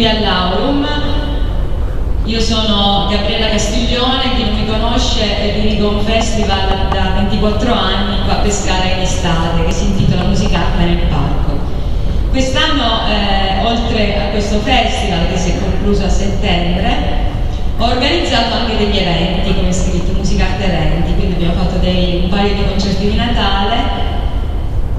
qui all'Aurum. Io sono Gabriella Castiglione, chi non mi conosce dirigo un festival da 24 anni qua a Pescara in estate che si intitola Musicata nel Parco. Quest'anno, eh, oltre a questo festival che si è concluso a settembre, ho organizzato anche degli eventi, come scritto, Musicarte Eventi, quindi abbiamo fatto dei, un paio di concerti di Natale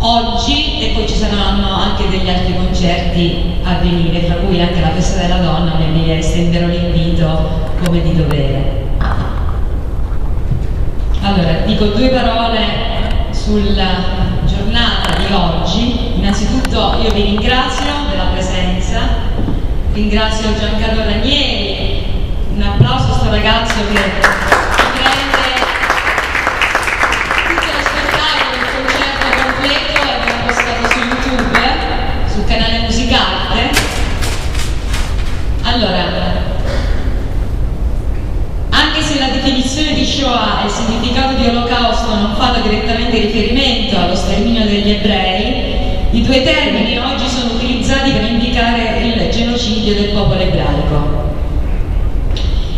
oggi e poi ci saranno anche degli altri concerti a venire, fra cui anche la festa della donna, quindi estenderò l'invito come di dovere. Allora, dico due parole sulla giornata di oggi. Innanzitutto io vi ringrazio della presenza, ringrazio Giancarlo Ranieri, un applauso a questo ragazzo che Allora, anche se la definizione di Shoah e il significato di olocausto non fanno direttamente riferimento allo sterminio degli ebrei, i due termini oggi sono utilizzati per indicare il genocidio del popolo ebraico.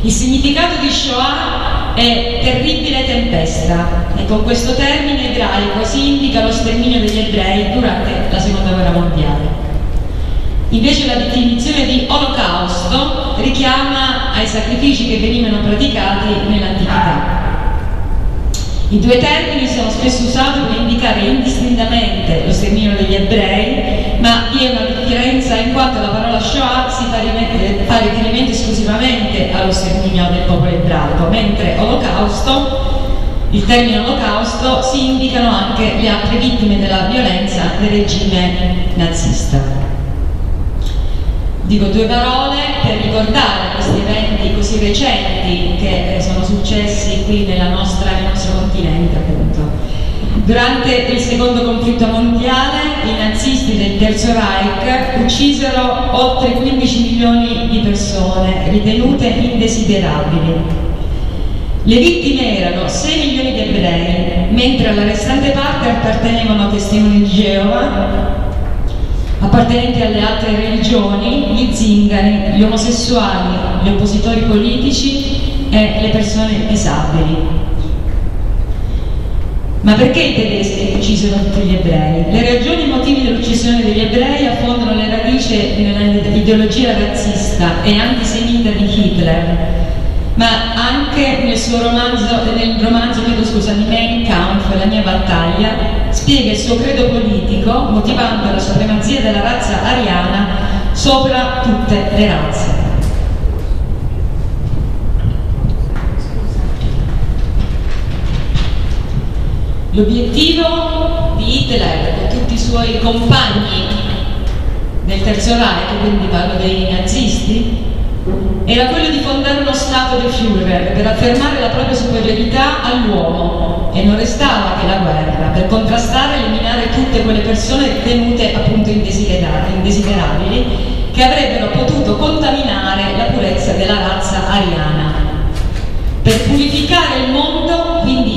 Il significato di Shoah è terribile tempesta e con questo termine ebraico si indica lo sterminio degli ebrei durante la seconda guerra mondiale. Invece la definizione di olocausto richiama ai sacrifici che venivano praticati nell'antichità. I due termini sono spesso usati per indicare indistintamente lo sterminio degli ebrei, ma vi è una differenza in quanto la parola Shoah si fa, fa riferimento esclusivamente allo sterminio del popolo ebraico, mentre olocausto, il termine olocausto, si indicano anche le altre vittime della violenza del regime nazista. Dico due parole per ricordare questi eventi così recenti che eh, sono successi qui nostra, nel nostro continente appunto. Durante il secondo conflitto mondiale i nazisti del Terzo Reich uccisero oltre 15 milioni di persone ritenute indesiderabili. Le vittime erano 6 milioni di ebrei, mentre alla restante parte appartenevano a testimoni di Geova, appartenenti alle altre religioni, gli zingari, gli omosessuali, gli oppositori politici e le persone disabili. Ma perché i tedeschi uccisero tutti gli ebrei? Le ragioni e i motivi dell'uccisione degli ebrei affondano le radici nell'ideologia razzista e antisemita di Hitler, ma anche nel suo romanzo, nel romanzo scusa, di Mein Kampf, La mia battaglia, spiega il suo credo politico motivando la supremazia della razza ariana sopra tutte le razze. L'obiettivo di Hitler con tutti i suoi compagni del Terzo Reich, quindi parlo dei nazisti, era quello di fondare uno Stato del Führer per affermare la propria superiorità all'uomo e non restava che la guerra per contrastare e eliminare tutte quelle persone ritenute appunto indesiderabili che avrebbero potuto contaminare la purezza della razza ariana. Per purificare il mondo, quindi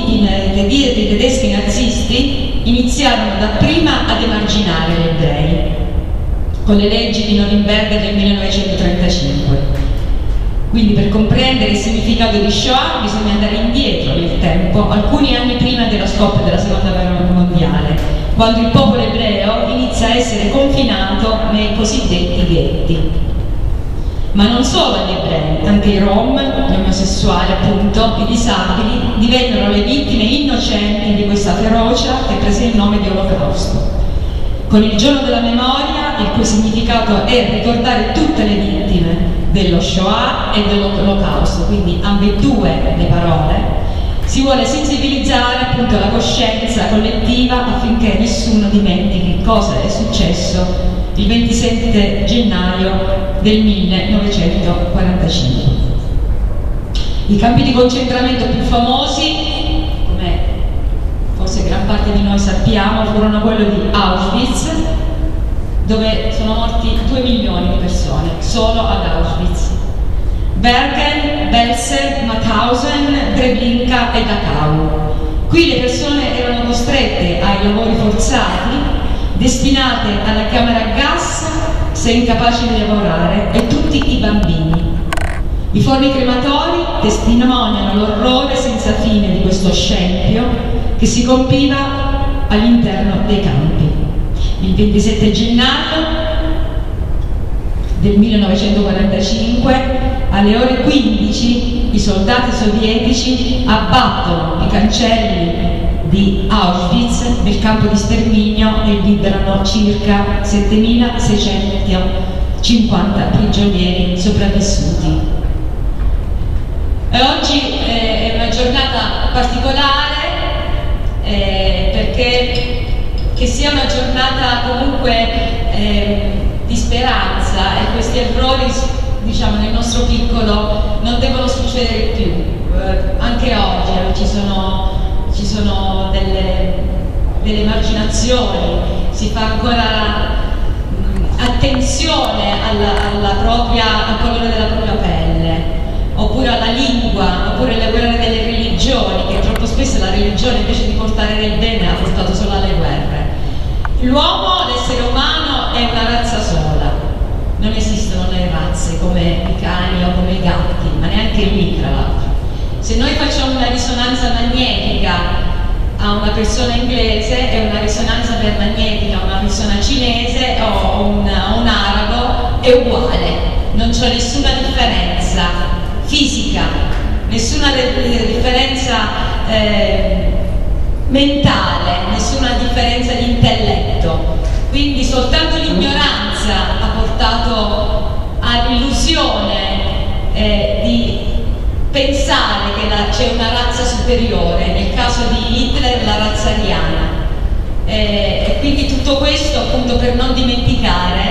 i tedeschi nazisti iniziarono dapprima ad emarginare gli ebrei con le leggi di Norimberga del 1935. Quindi per comprendere il significato di Shoah bisogna andare indietro nel tempo, alcuni anni prima dello scoppio della seconda guerra mondiale, quando il popolo ebreo inizia a essere confinato nei cosiddetti ghetti. Ma non solo gli ebrei, anche i rom, gli omosessuali appunto, i disabili, divennero le vittime innocenti di questa ferocia che prese il nome di Olocausto. Con il giorno della memoria, il cui significato è ricordare tutte le vittime, dello Shoah e dell'Olocausto, quindi ambedue le parole, si vuole sensibilizzare appunto la coscienza collettiva affinché nessuno dimentichi cosa è successo il 27 gennaio del 1945. I campi di concentramento più famosi, come forse gran parte di noi sappiamo, furono quello di Auschwitz, dove sono morti 2 milioni di persone, solo ad Auschwitz. Bergen, Belsen, Mauthausen, Treblinka e Dachau. Qui le persone erano costrette ai lavori forzati, destinate alla camera a gas se incapaci di lavorare e tutti I forni crematori testimoniano l'orrore senza fine di questo scempio che si compiva all'interno dei campi. Il 27 gennaio del 1945 alle ore 15 i soldati sovietici abbattono i cancelli di Auschwitz nel campo di sterminio e liberano circa 7650 prigionieri sopravvissuti. E oggi eh, è una giornata particolare sia una giornata comunque eh, di speranza e questi errori diciamo nel nostro piccolo non devono succedere più. Eh, anche oggi eh, ci sono, ci sono delle, delle marginazioni si fa ancora attenzione alla, alla propria, al colore della propria pelle oppure alla lingua oppure alle guerre delle religioni che troppo spesso la religione invece di portare del bene ha portato solo alle guerre l'uomo, l'essere umano è una razza sola non esistono le razze come i cani o come i gatti, ma neanche lì tra l'altro. Se noi facciamo una risonanza magnetica a una persona inglese e una risonanza magnetica a una persona cinese o un, un arabo è uguale, non c'è nessuna differenza fisica, nessuna differenza eh, mentale, nessuna differenza di. Quindi soltanto l'ignoranza ha portato all'illusione eh, di pensare che c'è una razza superiore, nel caso di Hitler la razza ariana. Eh, e quindi tutto questo appunto per non dimenticare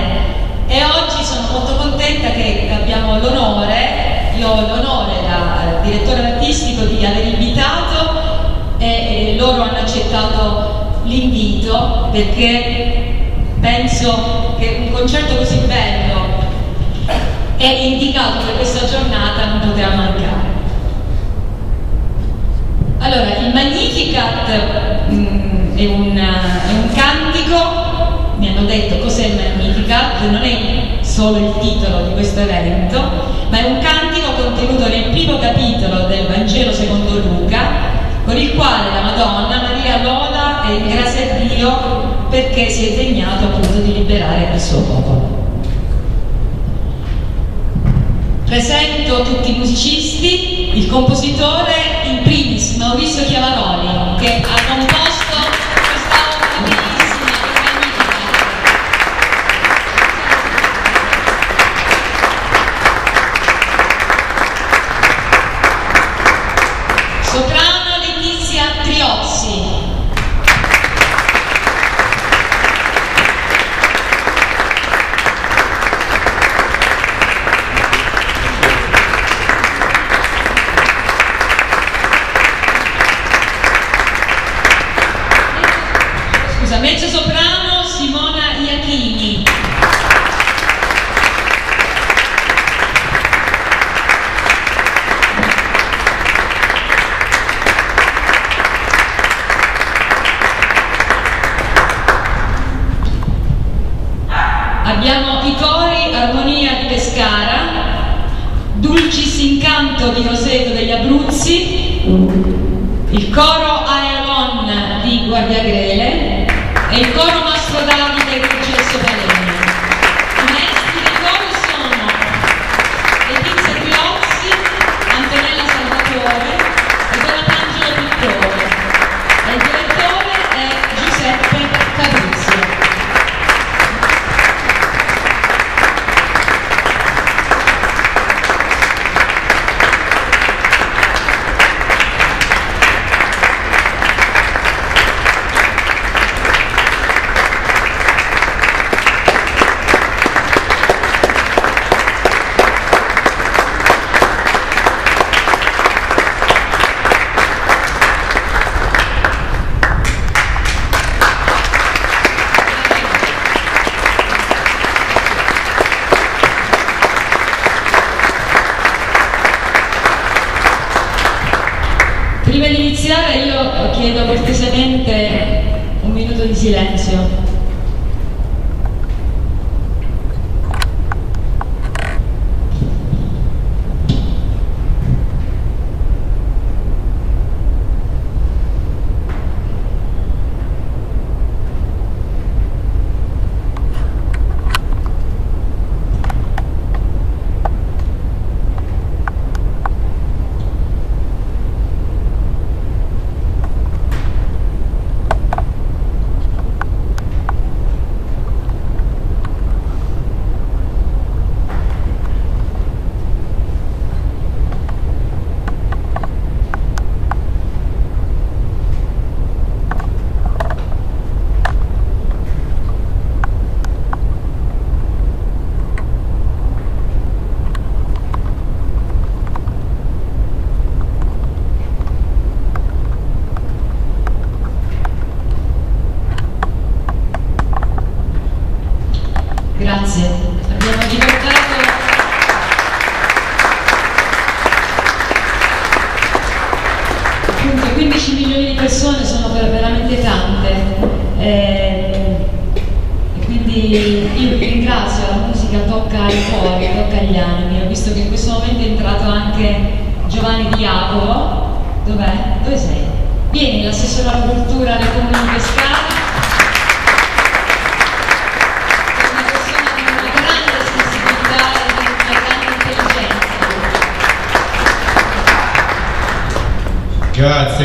e oggi sono molto contenta che abbiamo l'onore, io ho l'onore da direttore artistico di aver invitato e, e loro hanno accettato l'invito perché penso che un concerto così bello è indicato per questa giornata non poteva mancare. Allora, il Magnificat mh, mm, è, un, è un cantico, mi hanno detto cos'è il Magnificat, non è solo il titolo di questo evento, ma è un cantico contenuto nel primo capitolo del Vangelo secondo Luca, con il quale la Madonna Maria loda e ringrazia Dio perché si è degnato appunto di liberare il suo popolo. Presento tutti i musicisti, il compositore in primis Maurizio Chiavaroli che ha composto Scusa, mezzo soprano Simona Iachini. Abbiamo i cori Armonia di Pescara, Dulcis Incanto di Roseto degli Abruzzi, il coro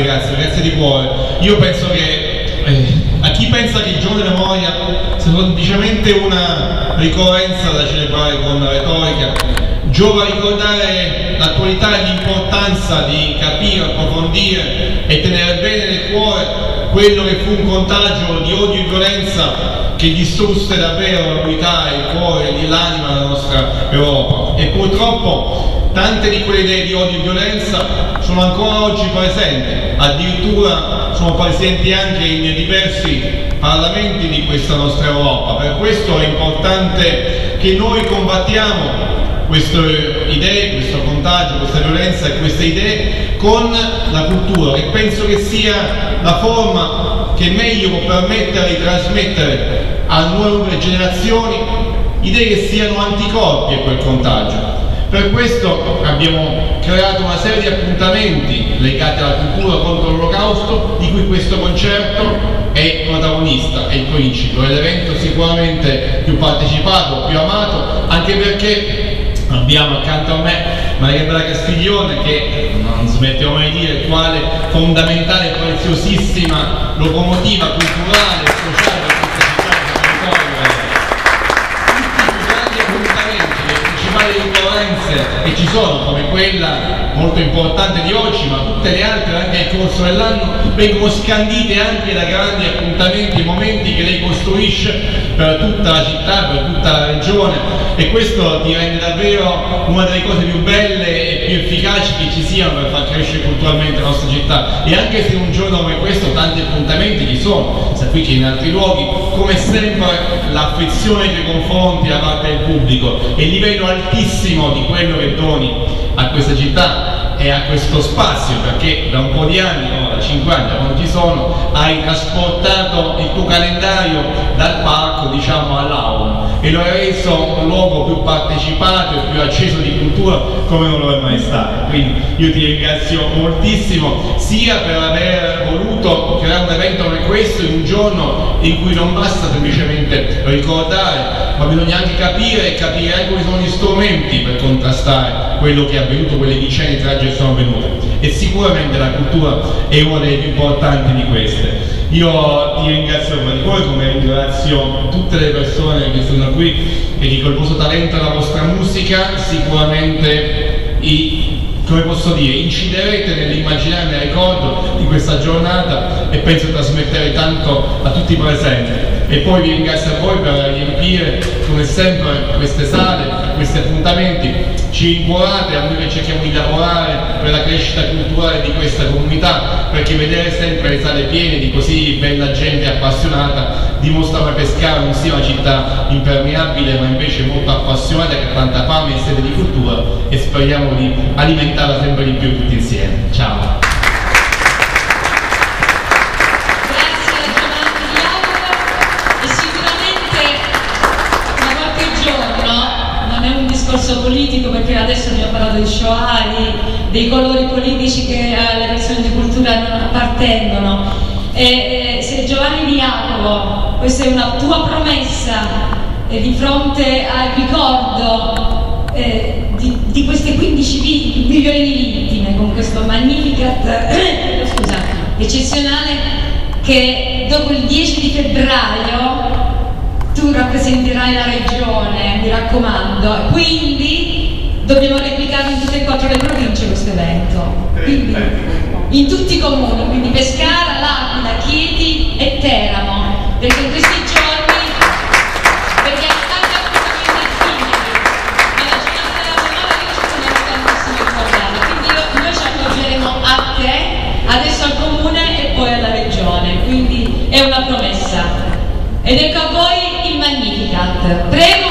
Grazie, grazie, di cuore. Io penso che eh, a chi pensa che il giorno di memoria sia semplicemente una ricorrenza da celebrare con la retorica, giova ricordare l'attualità e l'importanza di capire, approfondire e tenere bene nel cuore quello che fu un contagio di odio e violenza che distrusse davvero l'unità il cuore e l'anima della nostra Europa. E purtroppo tante di quelle idee di odio e violenza sono ancora oggi presenti, addirittura sono presenti anche in diversi parlamenti di questa nostra Europa. Per questo è importante che noi combattiamo queste idee, questo contagio, questa violenza e queste idee con la cultura. E penso che sia la forma che meglio può permettere di trasmettere a nuove generazioni idee che siano anticorpi a quel contagio per questo abbiamo creato una serie di appuntamenti legati alla cultura contro l'olocausto, di cui questo concerto è protagonista, è il principe, è l'evento sicuramente più partecipato, più amato, anche perché abbiamo accanto a me Maria Bella Castiglione che non smettiamo mai di dire quale fondamentale e preziosissima locomotiva culturale, che ci sono, come quella molto importante di oggi, ma tutte le altre anche nel corso dell'anno, vengono scandite anche da grandi appuntamenti e momenti che lei costruisce per tutta la città, per tutta la regione e questo rende davvero una delle cose più belle e più efficaci che ci siano per far crescere culturalmente la nostra città. E anche se un giorno come questo tanti appuntamenti ci sono, che in altri luoghi, come sempre l'affezione nei confronti da parte del pubblico e il livello altissimo di quello che doni a questa città e a questo spazio perché da un po' di anni, no, da 50 quando ci sono, hai trasportato il tuo calendario dal parco diciamo all'aula e lo hai reso un luogo più partecipato e più acceso di cultura come non lo è mai stato. Quindi io ti ringrazio moltissimo sia per aver voluto creare un evento come questo in un giorno in cui non basta semplicemente ricordare ma bisogna anche capire e capire anche quali sono gli strumenti per contrastare quello che è avvenuto, quelle vicende tragiche che sono avvenute. E sicuramente la cultura è una delle più importanti di queste. Io ti ringrazio di cuore come ringrazio tutte le persone che sono qui e che col vostro talento e la vostra musica sicuramente i, come posso dire, inciderete nell'immaginare, nel ricordo di questa giornata e penso trasmettere tanto a tutti i presenti e poi vi ringrazio a voi per riempire come sempre queste sale, questi appuntamenti, ci rincuorate a noi che cerchiamo di lavorare per la crescita culturale di questa comunità, perché vedere sempre le sale piene di così bella gente appassionata dimostra che Pescara non sia una città impermeabile ma invece molto appassionata che ha tanta fame e sede di cultura e speriamo di alimentarla sempre di più tutti insieme. Ciao! Discorso politico perché adesso abbiamo parlato di Shoah, dei colori politici che alle persone di cultura non appartengono. E, se Giovanni Di Jacopo, questa è una tua promessa eh, di fronte al ricordo eh, di, di, queste 15 vi, milioni di vittime con questo Magnificat eh, eccezionale che dopo il 10 di febbraio tu rappresenterai la regione, mi raccomando, quindi dobbiamo replicare in tutte e quattro le province questo evento. Quindi, in tutti i comuni, quindi Pescara, L'Aquila, Chieti e Teramo, perché in questi giorni, perché hanno tanti appuntamenti e la giornata della io ci tenevo tantissimo a quindi io, noi ci accorgeremo a te, adesso al comune e poi alla regione, quindi è una promessa. Ed ecco a voi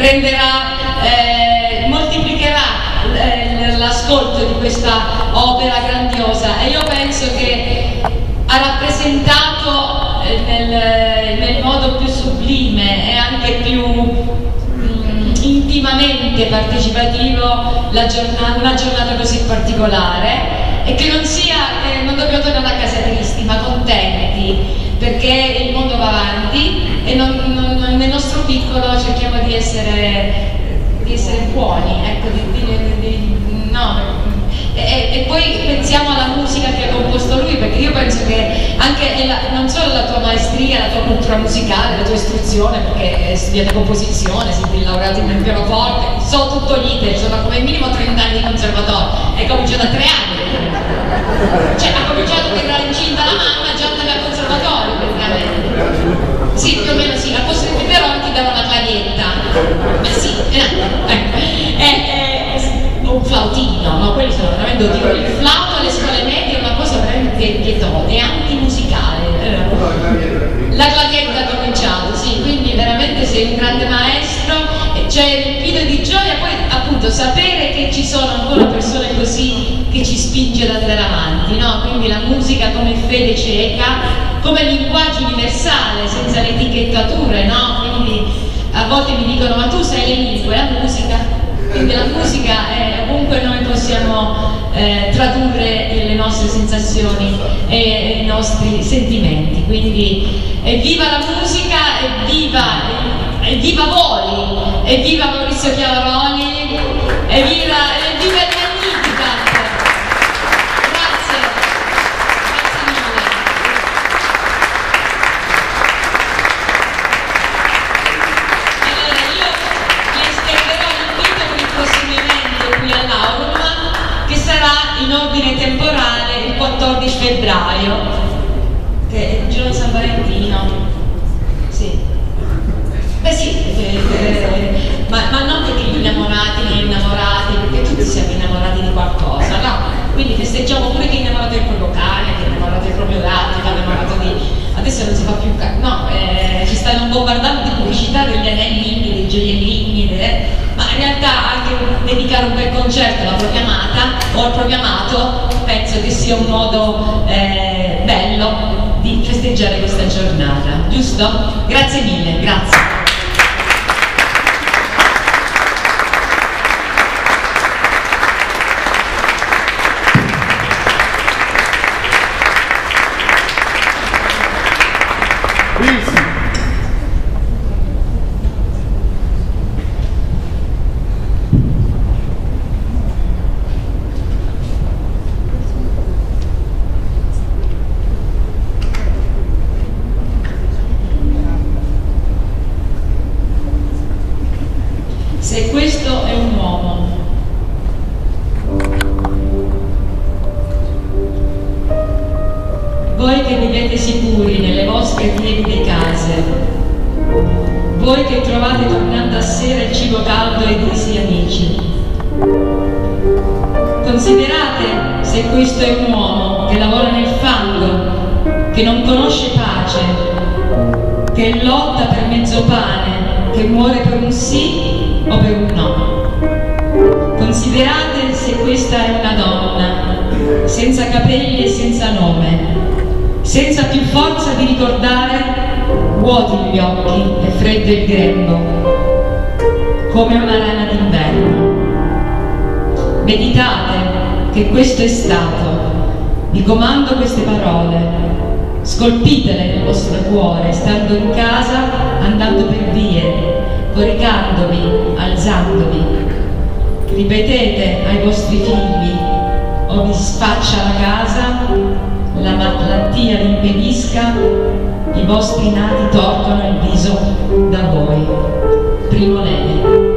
renderà eh, moltiplicherà eh, l'ascolto di questa opera grandiosa. E io penso che ha rappresentato eh, nel, nel modo più sublime e anche più mm, intimamente partecipativo giornata- una giornata così particolare e che non sia, eh, non dobbiamo tornare a casa tristi ma contenti perché il mondo va avanti e non- non- non- nel nostro piccolo cerchiamo di essere, di essere buoni, ecco, di, di- di- no, e, e poi pensiamo alla musica che ha composto lui, perché io penso che anche la- non solo la tua maestria, la tua cultura musicale, la tua istruzione, perché hai studiato composizione, sei laureato in pianoforte, so tutto l'iter, sono come minimo 30 anni di conservatorio, hai cominciato a tre anni. Cioè ha cominciato per era incinta la mamma, già andava al conservatorio praticamente. Sì, più o meno sì, al posto di peperoni ti dava una clavietta. Sì, eh, ecco. Eh, eh, un flautino, no? Quelli sono veramente oddio. Il flauto alle scuole medie è una cosa veramente pietosa, è antimusicale. eh. La clavietta ha cominciato, sì, quindi veramente sei un grande maestro, c'è riempito di gioia poi appunto sapere che ci sono ancora persone così che ci spinge ad andare avanti, no? Quindi la musica come fede cieca, come linguaggio universale, senza le etichettature, no? Quindi volte mi dicono ma tu sai le lingue, la musica. Quindi la musica è ovunque noi possiamo eh, tradurre le nostre sensazioni e i nostri sentimenti. Quindi evviva la musica, evviva, evviva voi, evviva Maurizio Chiavaroni, evviva, evviva il Magnificat. Grazie, grazie mille. Allora io vi estenderò l'invito per il prossimo evento qui all'Aurum che sarà in ordine temporale il 14 febbraio, che è il giorno di San Valentino. Sì. Beh sì, eh, eh, ma, ma non perché gli innamorati, non innamorati, perché tutti siamo innamorati di qualcosa, no? Quindi festeggiamo pure del proprio cane, chi è innamorato del proprio gatto, chi è innamorato di... Adesso non si fa più... ca- No, eh, ci stanno bombardando di pubblicità degli anellini, dei gioiellini, de- ma in realtà anche dedicare un bel concerto alla propria amata o al proprio amato penso che sia un modo eh, bello di festeggiare questa giornata, giusto? Grazie mille, grazie. Voi che trovate tornando a sera il cibo caldo e i risi amici. Considerate se questo è un uomo che lavora nel fango, che non conosce pace, che lotta per mezzo pane, che muore per un sì o per un no. Considerate se questa è una donna, senza capelli e senza nome, senza più forza di ricordare vuoti gli occhi e freddo il grembo, come una rana d'inverno. Meditate che questo è stato, vi comando queste parole, scolpitele nel vostro cuore, stando in casa, andando per vie, coricandovi, alzandovi. Ripetete ai vostri figli, o vi sfaccia la casa, malattia vi impedisca, i vostri nati torcono il viso da voi. Primo Levi.